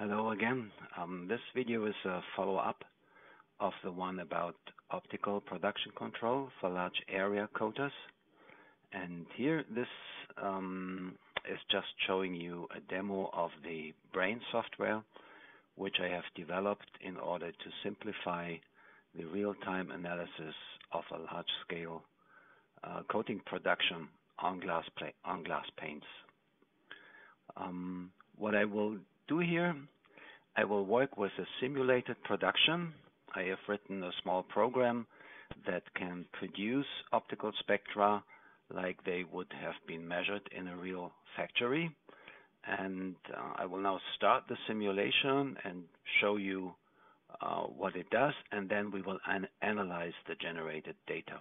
Hello again. Um, this video is a follow-up of the one about optical production control for large area coaters. And here this um, is just showing you a demo of the BREIN software which I have developed in order to simplify the real-time analysis of a large-scale uh, coating production on glass, on glass paints. Um, what I will do here, I will work with a simulated production. I have written a small program that can produce optical spectra like they would have been measured in a real factory. And uh, I will now start the simulation and show you uh, what it does, and then we will an analyze the generated data.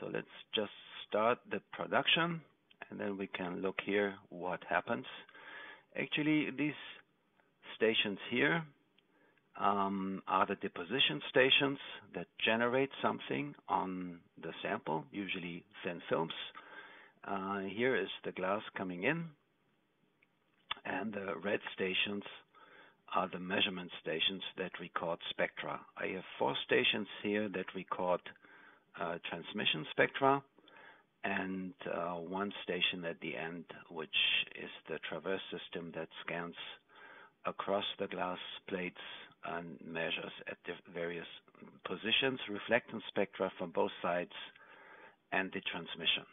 So let's just start the production, and then we can look here what happens. Actually, these stations here um, are the deposition stations that generate something on the sample, usually thin films. Uh, here is the glass coming in, and the red stations are the measurement stations that record spectra. I have four stations here that record uh, transmission spectra, and uh, one station at the end, which is the traverse system that scans across the glass plates and measures at the various positions reflectance spectra from both sides and the transmission.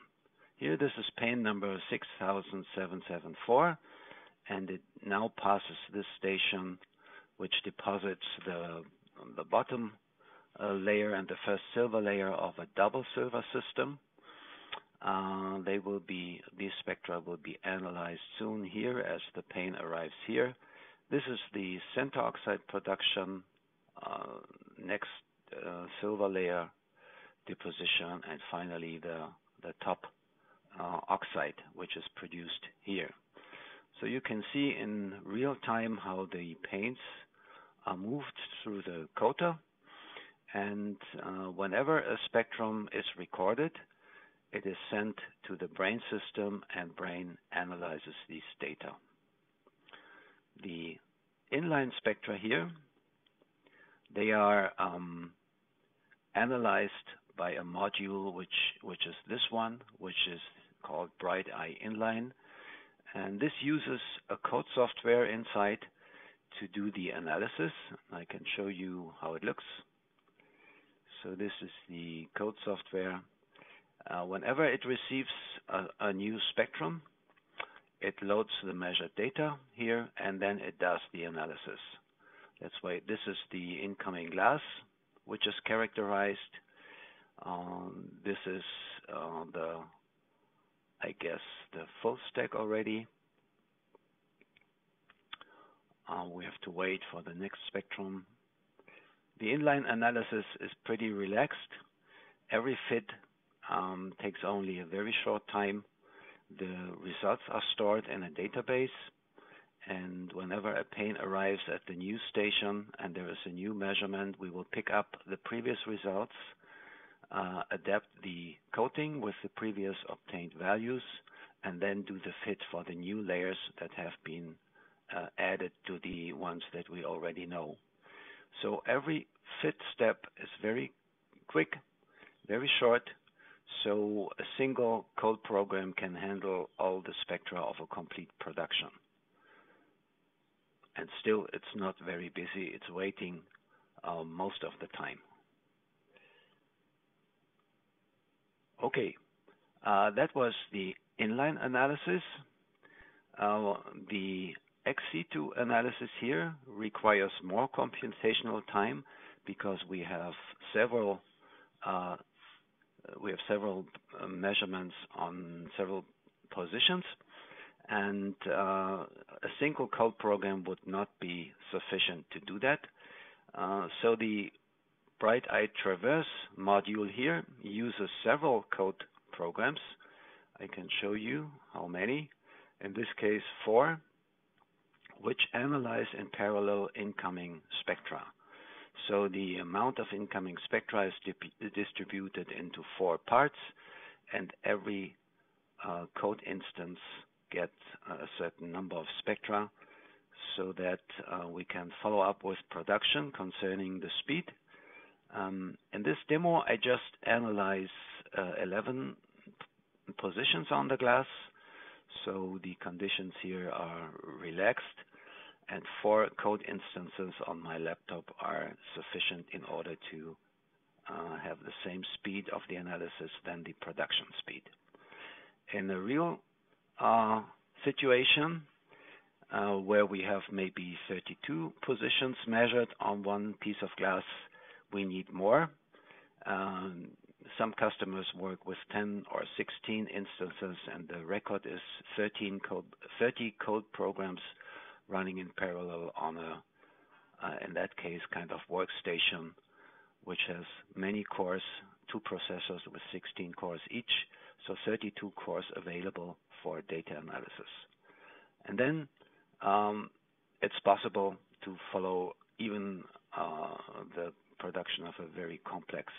Here this is pane number 6774 and it now passes this station which deposits the the bottom uh, layer and the first silver layer of a double silver system uh, they will be these spectra will be analyzed soon here as the pane arrives here. This is the center oxide production, uh, next uh, silver layer deposition, and finally the the top uh, oxide, which is produced here. So you can see in real time how the paints are moved through the coater, and uh, whenever a spectrum is recorded, it is sent to the BREIN system and BREIN analyzes these data. The inline spectra here, they are um, analyzed by a module which which is this one, which is called Bright Eye Inline, and this uses a code software inside to do the analysis. I can show you how it looks. So this is the code software whenever it receives a, new spectrum, it loads the measured data here and then it does the analysis. That's why this is the incoming glass, which is characterized. Um, this is uh, the, I guess, the full stack already. Uh, we have to wait for the next spectrum. The inline analysis is pretty relaxed. Every fit takes only a very short time. The results are stored in a database, and whenever a pane arrives at the new station and there is a new measurement, we will pick up the previous results, uh, adapt the coating with the previous obtained values, and then do the fit for the new layers that have been uh, added to the ones that we already know. So every fit step is very quick, very short, so a single code program can handle all the spectra of a complete production. And still, it's not very busy. It's waiting uh, most of the time. Okay, uh, that was the inline analysis. Uh, the ex situ analysis here requires more computational time because we have several uh, we have several uh, measurements on several positions, and uh, a single code program would not be sufficient to do that. Uh, so the Bright Eye Traverse module here uses several code programs. I can show you how many. In this case, four, which analyze in parallel incoming spectra. So the amount of incoming spectra is distributed into four parts, and every uh, code instance gets a certain number of spectra. so that uh, we can follow up with production concerning the speed. Um, in this demo, I just analyze uh, 11 positions on the glass, so the conditions here are relaxed, and four code instances on my laptop are sufficient in order to uh, have the same speed of the analysis than the production speed. In a real uh, situation, uh, where we have maybe 32 positions measured on one piece of glass, we need more. Um, some customers work with 10 or 16 instances, and the record is 13 code, 30 code programs running in parallel on a, uh, in that case, kind of workstation, which has many cores, two processors with 16 cores each, so 32 cores available for data analysis. And then um, it's possible to follow even uh, the production of a very complex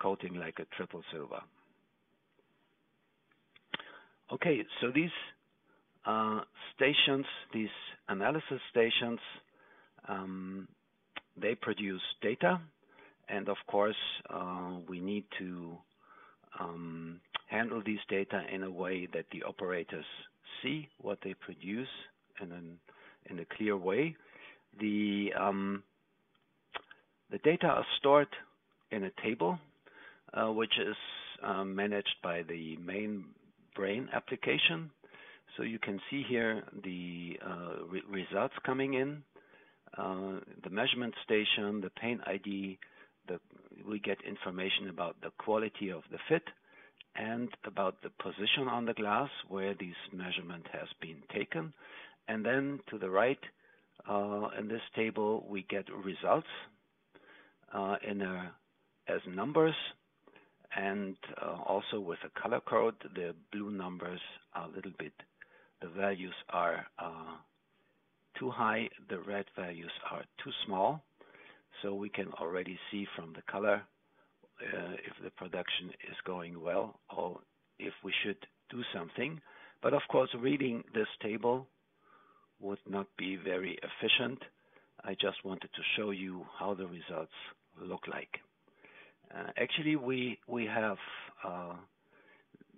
coating like a triple silver. Okay, so these stations, these analysis stations, um, they produce data, and of course, uh, we need to um, handle these data in a way that the operators see what they produce in, a clear way. The um, the data are stored in a table, uh, which is uh, managed by the main BREIN application. So you can see here the uh, results coming in, uh, the measurement station, the paint ID, we get information about the quality of the fit and about the position on the glass where this measurement has been taken. And then to the right, uh, in this table, we get results as numbers and also with a color code. The blue numbers are a little bit, the values are uh, too high, the red values are too small. So we can already see from the color uh, if the production is going well or if we should do something. But of course, reading this table would not be very efficient. I just wanted to show you how the results look like. Uh, actually, we we have uh,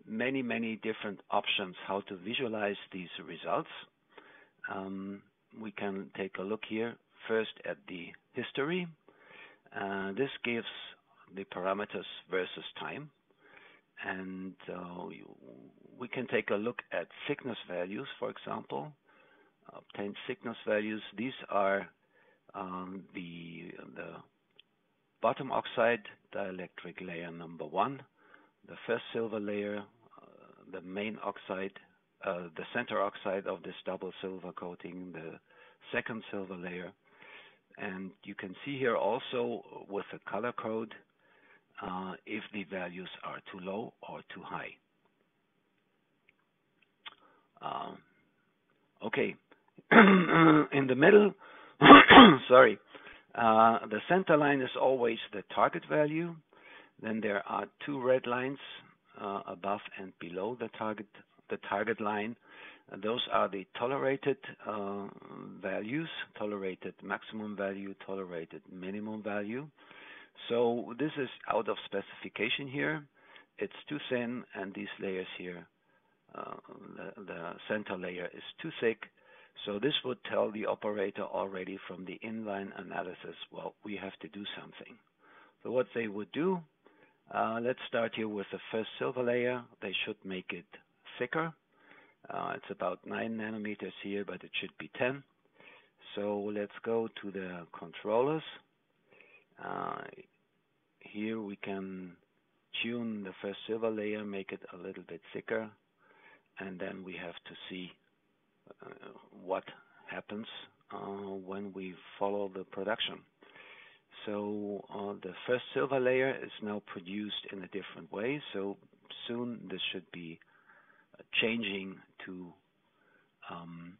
many many different options how to visualize these results. Um, we can take a look here first at the history. Uh, this gives the parameters versus time, and uh, we can take a look at thickness values, for example. Obtain thickness values. These are um, the the bottom oxide dielectric layer number one, the first silver layer, the main oxide, uh, the center oxide of this double silver coating, the second silver layer. And you can see here also with the color code uh, if the values are too low or too high. Um, okay, in the middle, sorry, uh, the center line is always the target value. Then there are two red lines above and below the target the target line. Uh, those are the tolerated uh, values, tolerated maximum value, tolerated minimum value. So this is out of specification here. It's too thin, and these layers here, uh, the, center layer is too thick, so this would tell the operator already from the inline analysis, well, we have to do something. So what they would do, uh, let's start here with the first silver layer. They should make it thicker. Uh, it's about 9 nanometers here, but it should be 10. So let's go to the controllers. Uh, here we can tune the first silver layer, make it a little bit thicker, and then we have to see uh, what happens uh, when we follow the production. So uh, the first silver layer is now produced in a different way. So soon this should be changing to um,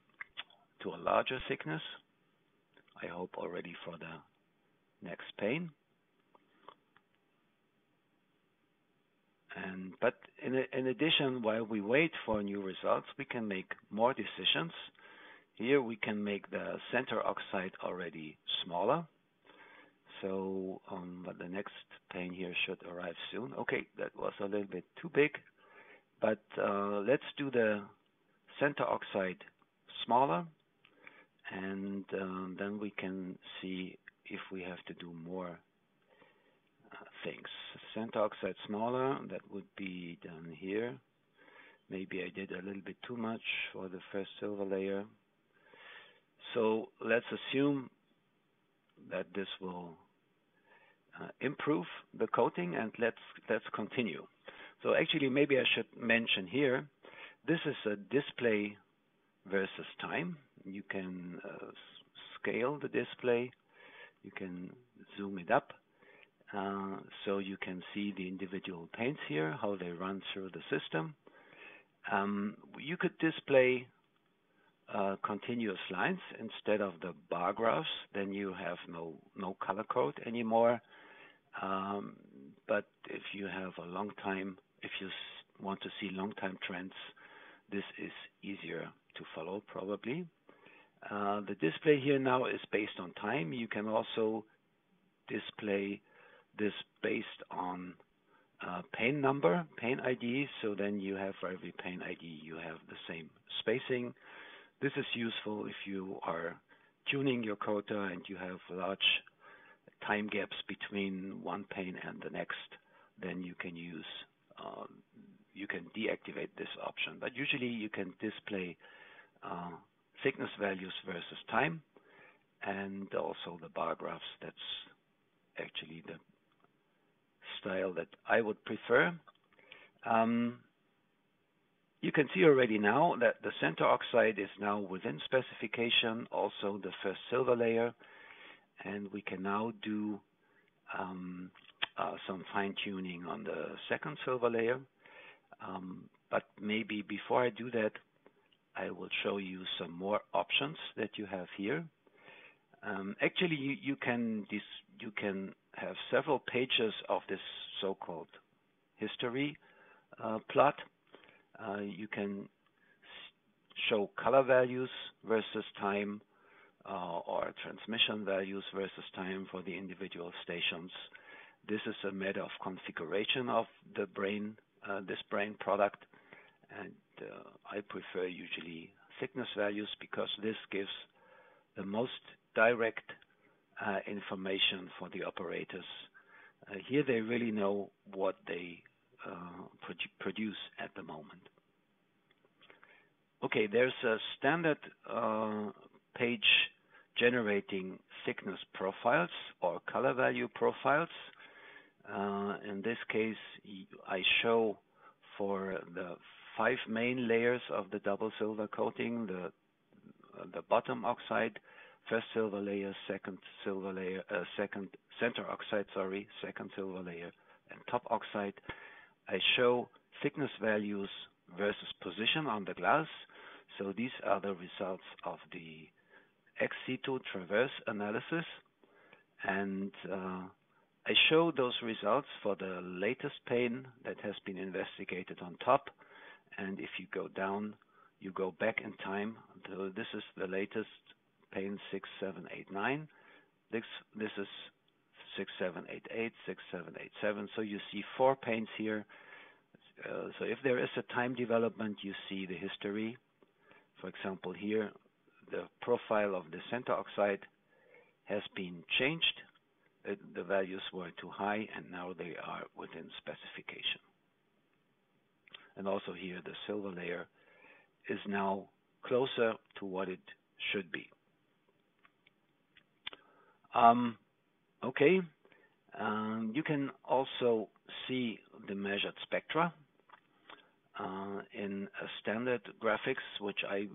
to a larger thickness. I hope already for the next pane. And but in, in addition, while we wait for new results, we can make more decisions. here we can make the center oxide already smaller. So, um, but the next pane here should arrive soon. Okay, that was a little bit too big, but uh, let's do the center oxide smaller, and um, then we can see if we have to do more uh, things. Center oxide smaller, that would be done here. Maybe I did a little bit too much for the first silver layer. So let's assume that this will improve the coating and let's let's continue. So actually maybe I should mention here this is a display versus time. You can uh, scale the display, you can zoom it up uh, so you can see the individual paints here, how they run through the system. Um, you could display uh, continuous lines instead of the bar graphs, then you have no no color code anymore. Um, but if you have a long time, if you want to see long time trends, this is easier to follow probably. Uh, the display here now is based on time. You can also display this based on uh, pane number, pane ID. So then you have for every pane ID, you have the same spacing. This is useful if you are tuning your coater and you have large time gaps between one pane and the next. Then you can use um, you can deactivate this option. But usually you can display uh, thickness values versus time and also the bar graphs. That's actually the style that I would prefer. Um, you can see already now that the center oxide is now within specification, also the first silver layer, and we can now do um, uh, some fine tuning on the second silver layer. Um, but maybe before I do that, I will show you some more options that you have here. Um, actually, you, can this, you can have several pages of this so-called history uh, plot. Uh, you can show color values versus time or transmission values versus time for the individual stations. This is a matter of configuration of the BREIN, uh, this BREIN product, and uh, I prefer usually thickness values because this gives the most direct uh, information for the operators. Uh, here they really know what they uh, produce at the moment. Okay, there's a standard uh, page generating thickness profiles or color value profiles. Uh, in this case, I show for the five main layers of the double silver coating, the bottom oxide, first silver layer, second silver layer, uh, second center oxide, sorry, second silver layer, and top oxide. I show thickness values versus position on the glass. So these are the results of the ex situ traverse analysis. And uh, I show those results for the latest pane that has been investigated on top. And if you go down, you go back in time. So this is the latest pane 6789. This, this is 6788, 6787. So you see four panes here. Uh, so if there is a time development, you see the history. For example, here the profile of the center oxide has been changed. The values were too high, and now they are within specification. And also here, the silver layer is now closer to what it should be. Um, okay, um, you can also see the measured spectra uh, in a standard graphics, which I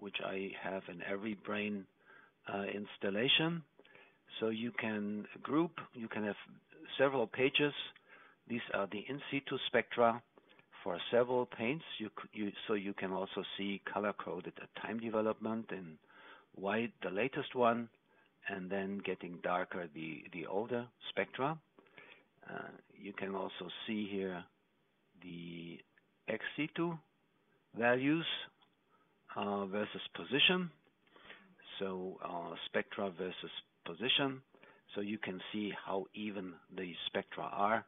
which I have in every BREIN uh, installation. So you can group, you can have several pages. These are the in situ spectra for several paints. You, you, so you can also see color coded at time development in white, the latest one, and then getting darker, the, older spectra. Uh, you can also see here the ex situ values versus position. so uh, spectra versus position, so you can see how even the spectra are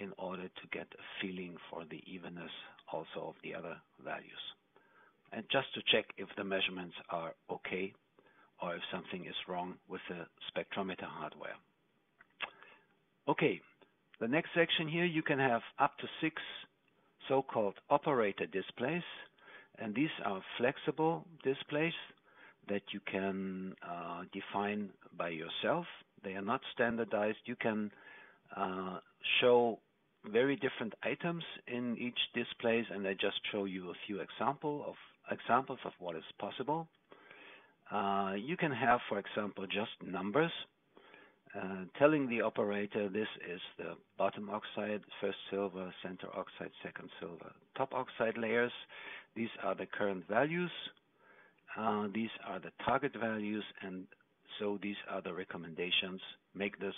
in order to get a feeling for the evenness also of the other values. And just to check if the measurements are okay or if something is wrong with the spectrometer hardware. Okay, the next section here you can have up to six so-called operator displays and these are flexible displays that you can uh, define by yourself. They are not standardized. You can uh, show very different items in each displays, and I just show you a few example of examples of what is possible. Uh, you can have, for example, just numbers telling the operator this is the bottom oxide, first silver, center oxide, second silver, top oxide layers. These are the current values. Uh, these are the target values, and so these are the recommendations. Make this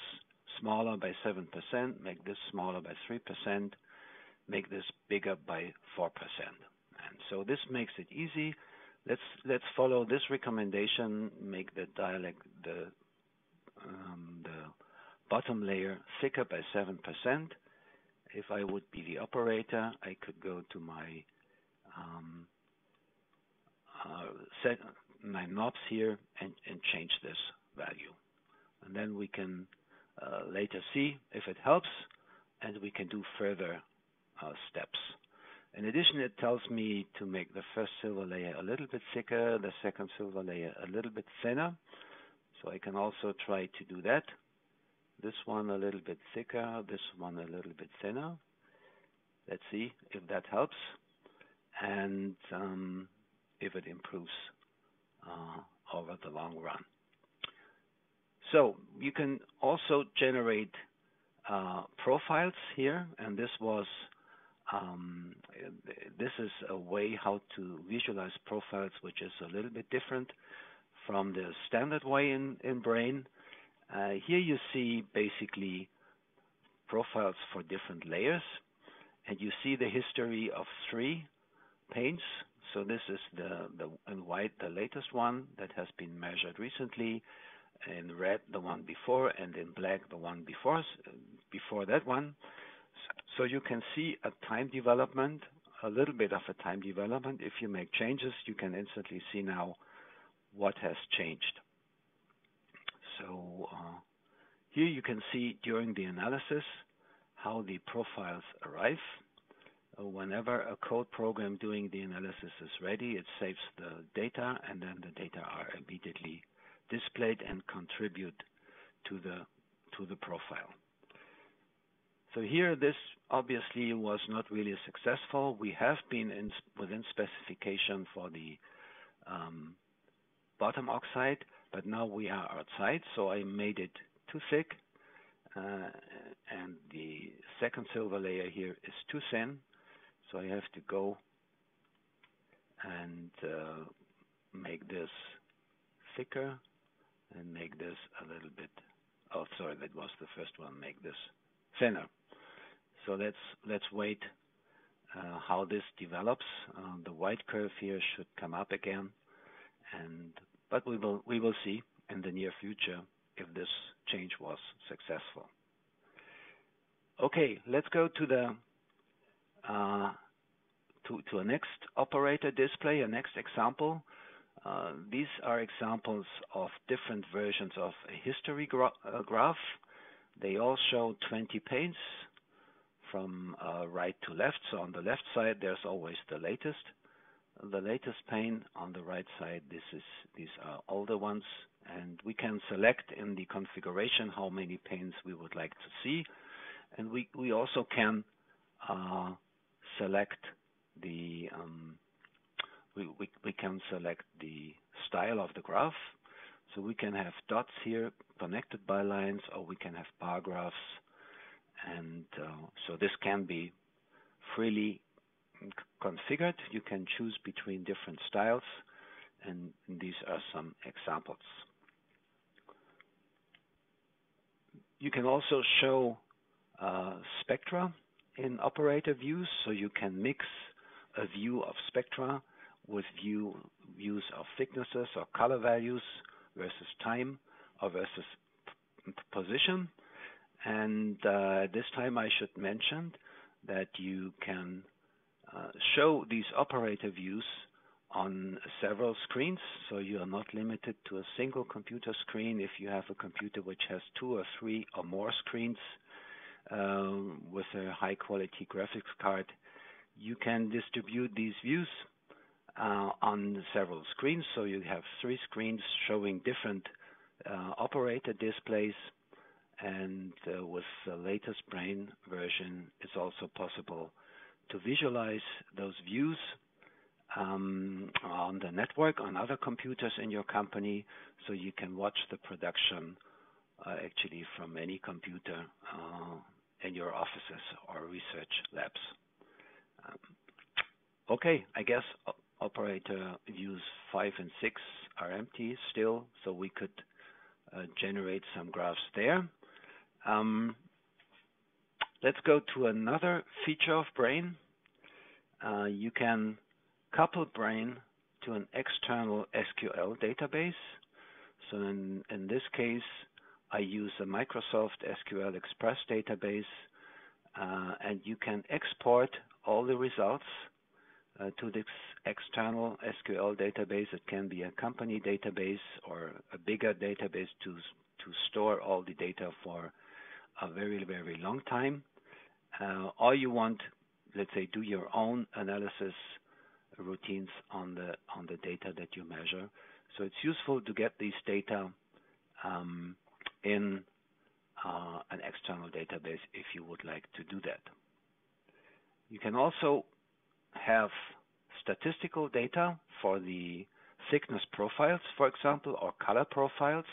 smaller by 7%, make this smaller by 3%, make this bigger by 4%. And so this makes it easy. Let's let's follow this recommendation. Make the dialect the um, the bottom layer thicker by 7%. If I would be the operator, I could go to my um, uh, set my knobs here and, and change this value. And then we can uh, later see if it helps, and we can do further uh, steps. In addition, it tells me to make the first silver layer a little bit thicker, the second silver layer a little bit thinner. So I can also try to do that. This one a little bit thicker, this one a little bit thinner. Let's see if that helps and um, if it improves uh, over the long run. So you can also generate uh, profiles here, and this was um, this is a way how to visualize profiles, which is a little bit different from the standard way in, in BREIN. Uh, here you see basically profiles for different layers, and you see the history of three paints. So this is in white, the latest one that has been measured recently, in red the one before, and in black the one before before that one. So you can see a time development, a little bit of a time development. If you make changes, you can instantly see now what has changed. So uh, here you can see during the analysis how the profiles arrive. Whenever a code program doing the analysis is ready, it saves the data and then the data are immediately displayed and contribute to the to the profile. So here this obviously was not really successful. We have been in, within specification for the um, bottom oxide, but now we are outside, so I made it too thick. Uh, and the second silver layer here is too thin, so I have to go and uh, make this thicker and make this a little bit. Oh, sorry, that was the first one. Make this thinner. So let's let's wait uh, how this develops. Uh, the white curve here should come up again, and but we will we will see in the near future if this change was successful. Okay, let's go to the to to a next operator display, a next example. Uh, these are examples of different versions of a history uh, graph. They all show 20 paints from uh, right to left. So on the left side, there's always the latest the latest pane on the right side, this is these are older ones, and we can select in the configuration how many panes we would like to see, and we we also can uh, select the um, select the style of the graph. So we can have dots here connected by lines, or we can have bar graphs, and uh, so this can be freely configured. You can choose between different styles, and these are some examples. You can also show uh, spectra in operator views, so you can mix a view of spectra with view, views of thicknesses or color values versus time or versus position. And uh, this time I should mention that you can uh, show these operator views on several screens, so you are not limited to a single computer screen. If you have a computer which has two or three or more screens with a high quality graphics card, you can distribute these views uh, on several screens. So you have three screens showing different uh, operator displays and uh, with the latest BREIN version, it's also possible to visualize those views um, on the network on other computers in your company, so you can watch the production actually from any computer uh, in your offices or research labs. Um, okay, I guess operator views five and six are empty still, so we could uh, generate some graphs there. Um, let's go to another feature of BREIN. Uh, you can couple BREIN to an external SQL database. So in this case, I use a Microsoft SQL Express database, uh, and you can export all the results uh, to this external SQL database. It can be a company database or a bigger database to to store all the data for a very, very long time. Uh, or you want, let's say, do your own analysis routines on the on the data that you measure. So it's useful to get these data um, in uh, an external database if you would like to do that. You can also have statistical data for the thickness profiles, for example, or color profiles.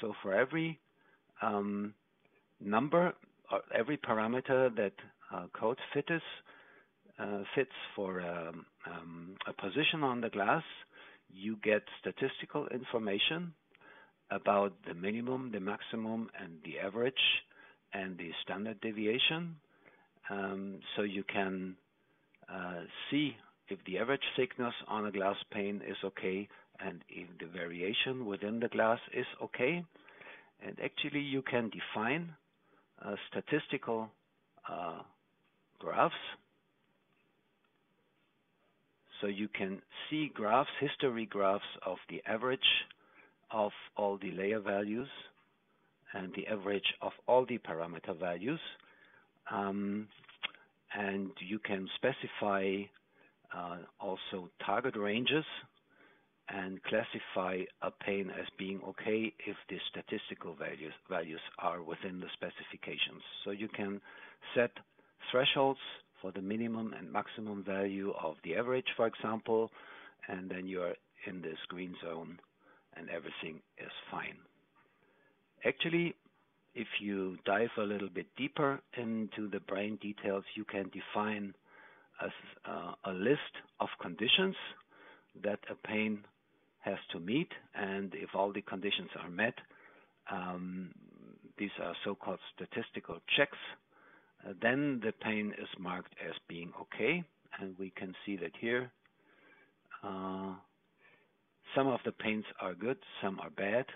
So for every um, number, or every parameter that uh, code fits uh, fits for um, um, a position on the glass, you get statistical information about the minimum, the maximum, and the average, and the standard deviation. Um, so you can uh, see if the average thickness on a glass pane is okay and if the variation within the glass is okay. And actually, you can define uh, statistical uh, graphs. So you can see graphs, history graphs of the average of all the layer values and the average of all the parameter values. Um, and you can specify uh, also target ranges and classify a pane as being okay if the statistical values, values are within the specifications. So you can set thresholds for the minimum and maximum value of the average, for example, and then you're in this green zone and everything is fine. Actually, if you dive a little bit deeper into the BREIN details, you can define a, uh, a list of conditions that a pane has to meet, and if all the conditions are met, um, these are so-called statistical checks, uh, then the pane is marked as being okay, and we can see that here. Uh, some of the paints are good, some are bad,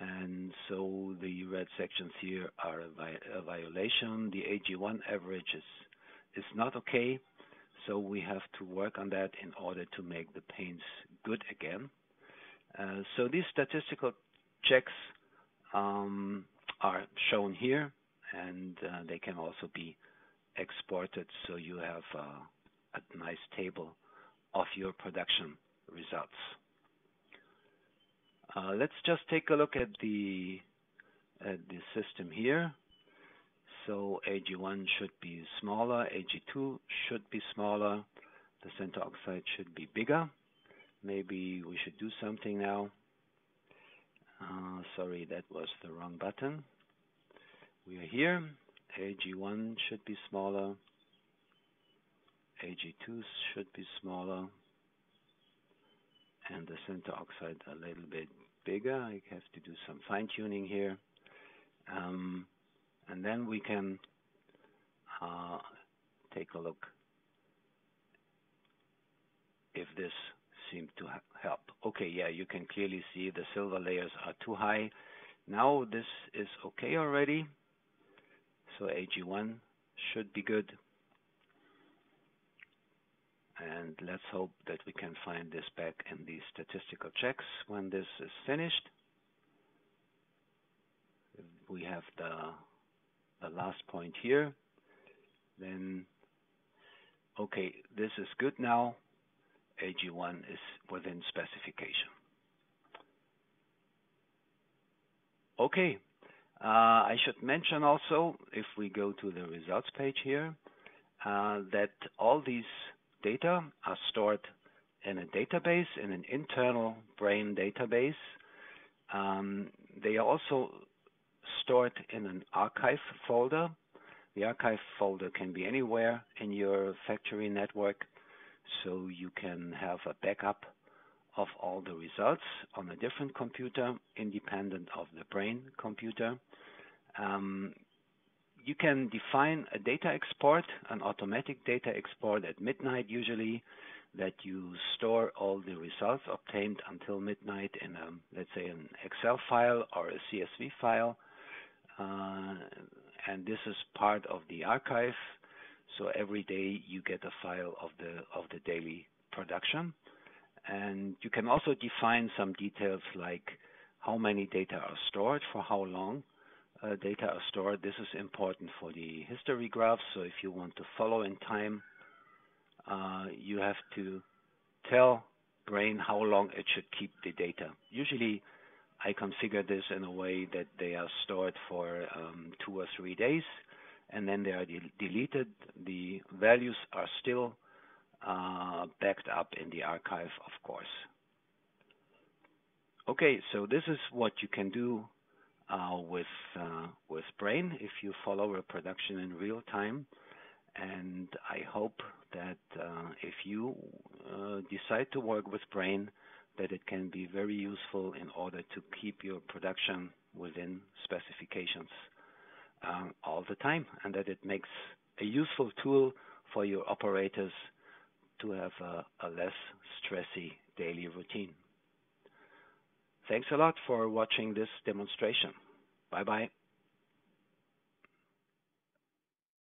and so the red sections here are a, vi a violation. The AG1 average is is not okay. So we have to work on that in order to make the paints good again. Uh, so these statistical checks um, are shown here, and uh, they can also be exported so you have uh, a nice table of your production results. Uh, let's just take a look at the at the system here. So AG1 should be smaller, AG2 should be smaller, the center oxide should be bigger. Maybe we should do something now. Uh, sorry, that was the wrong button. We are here. AG1 should be smaller. AG2 should be smaller. And the center oxide a little bit bigger. I have to do some fine tuning here. Um, and then we can uh, take a look if this seemed to help. Okay, yeah, you can clearly see the silver layers are too high. Now this is okay already. So AG1 should be good. And let's hope that we can find this back in the statistical checks when this is finished. We have the, the last point here. Then, okay, this is good now. AG1 is within specification. Okay, uh, I should mention also, if we go to the results page here, uh, that all these data are stored in a database, in an internal BREIN database. Um, they are also stored in an archive folder. The archive folder can be anywhere in your factory network, so you can have a backup of all the results on a different computer, independent of the BREIN computer. Um, you can define a data export, an automatic data export at midnight usually, that you store all the results obtained until midnight in a, let's say, an Excel file or a CSV file. Uh, and this is part of the archive. So every day you get a file of the of the daily production. And you can also define some details like how many data are stored for how long uh, data are stored. This is important for the history graphs. So if you want to follow in time, uh, you have to tell BREIN how long it should keep the data. Usually, I configure this in a way that they are stored for um, two or three days, and then they are de deleted. The values are still uh, backed up in the archive, of course. Okay, so this is what you can do with uh, with BREIN if you follow a production in real time. And I hope that uh, if you uh, decide to work with BREIN, that it can be very useful in order to keep your production within specifications uh, all the time, and that it makes a useful tool for your operators to have a less stressy daily routine. Thanks a lot for watching this demonstration. Bye bye.